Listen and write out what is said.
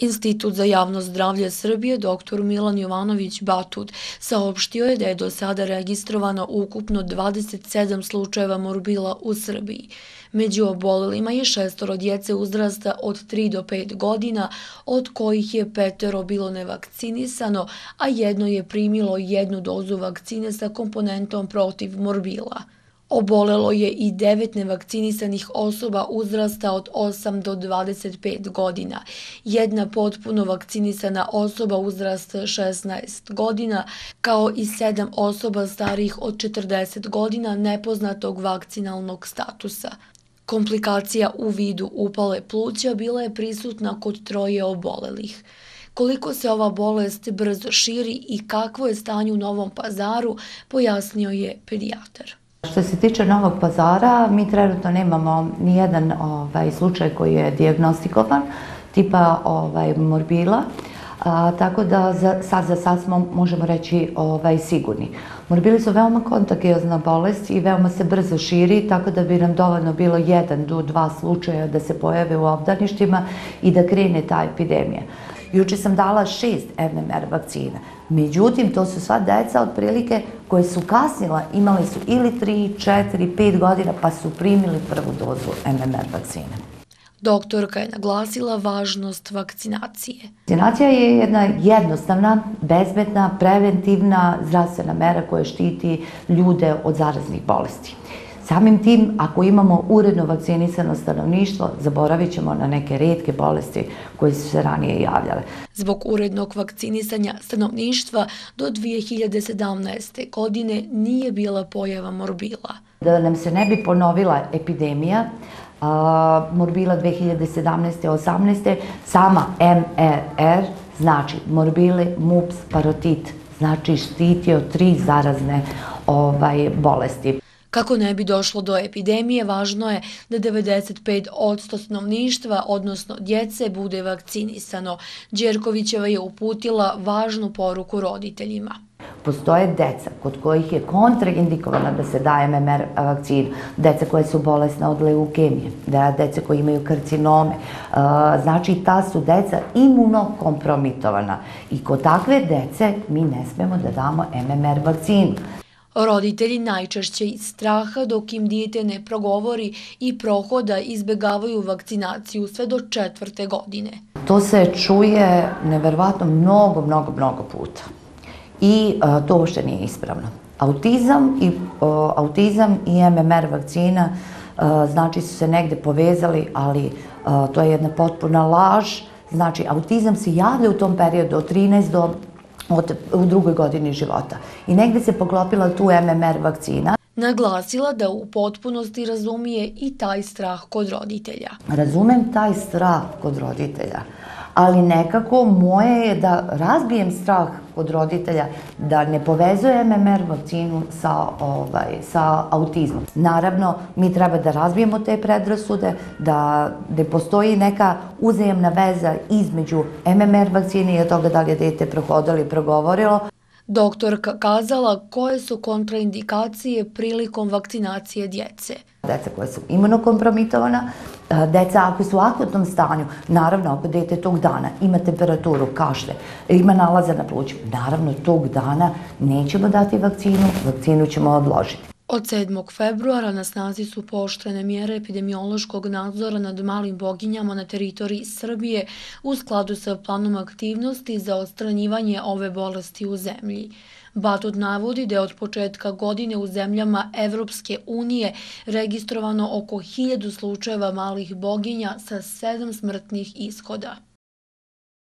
Institut za javno zdravlje Srbije dr. Milan Jovanović Batut saopštio je da je do sada registrovano ukupno 27 slučajeva morbila u Srbiji. Među obolelima je šestoro djece uzrasta od 3 do 5 godina, od kojih je petero bilo nevakcinisano, a jedno je primilo jednu dozu vakcine sa komponentom protiv morbila. Obolelo je i devet nevakcinisanih osoba uzrasta od 8 do 25 godina. Jedna potpuno vakcinisana osoba uzrasta 16 godina, kao i sedam osoba starih od 40 godina nepoznatog vakcinalnog statusa. Komplikacija u vidu upale pluća bila je prisutna kod troje obolelih. Koliko se ova bolest brzo širi i kakvo je stanje u Novom pazaru, pojasnio je pedijatar. Što se tiče Novog pazara, mi trenutno nemamo ni jedan ovaj, slučaj koji je diagnostikovan, tipa ovaj, morbila, a, tako da za, sad za sad smo, možemo reći, ovaj, sigurni. Morbili su veoma kontagiozna bolest i veoma se brzo širi, tako da bi nam dovoljno bilo jedan do dva slučaja da se pojave u obdaništima i da krene ta epidemija. Juče sam dala šest MMR vakcina. Međutim, to su sva deca od prilike koje su kasnila, imali su ili 3, 4, 5 godina pa su primili prvu dozu MMR vakcine. Doktorka je naglasila važnost vakcinacije. Vakcinacija je jedna jednostavna, bezbedna, preventivna zdravstvena mera koja štiti ljude od zaraznih bolesti. Samim tim, ako imamo uredno vakcinisano stanovništvo, zaboravit ćemo na neke redke bolesti koje su se ranije javljale. Zbog urednog vakcinisanja stanovništva do 2017. godine nije bila pojava morbila. Da nam se ne bi ponovila epidemija, morbila 2017-18, sama MRR, znači morbile, MUPS, parotit, znači štiti od tri zarazne ovaj, bolesti. Kako ne bi došlo do epidemije, važno je da 95% stanovništva, odnosno djece, bude vakcinisano. Đerkovićeva je uputila važnu poruku roditeljima. Postoje deca kod kojih je kontraindikovano da se daje MMR vakcinu, deca koje su bolesne od leukemije, deca koje imaju karcinome. Znači, ta su deca imunokompromitovana i kod takve dece mi ne smemo da damo MMR vakcinu. Roditelji najčešće iz straha dok im dijete ne progovori i prohoda izbegavaju vakcinaciju sve do četvrte godine. To se čuje neverovatno mnogo, mnogo, mnogo puta. I a, to uopšte nije ispravno. Autizam i, e, autizam i MMR vakcina a, znači su se negde povezali, ali to je jedna potpuna laž. Znači, autizam se javlja u tom periodu od 13 do od, u drugoj godini života. I negde se poklopila tu MMR vakcina. Naglasila da u potpunosti razumije i taj strah kod roditelja. Razumem taj strah kod roditelja ali nekako moje je da razbijem strah kod roditelja da ne povezuje MMR vakcinu sa, ovaj, sa autizmom. Naravno, mi treba da razbijemo te predrasude, da ne postoji neka uzajemna veza između MMR vakcine i toga da li je dete prohodilo i progovorilo. Doktorka kazala koje su kontraindikacije prilikom vakcinacije djece. Deca koja su imunokompromitovana, E, deca ako su u akutnom stanju, naravno ako dete tog dana ima temperaturu, kašle, ima nalaza na pluću, naravno tog dana nećemo dati vakcinu, vakcinu ćemo odložiti. Od 7. februara na snazi su poštene mjere epidemiološkog nadzora nad malim boginjama na teritoriji Srbije u skladu sa planom aktivnosti za odstranjivanje ove bolesti u zemlji. Batut navodi da je od početka godine u zemljama Evropske unije registrovano oko hiljadu slučajeva malih boginja sa sedam smrtnih ishoda.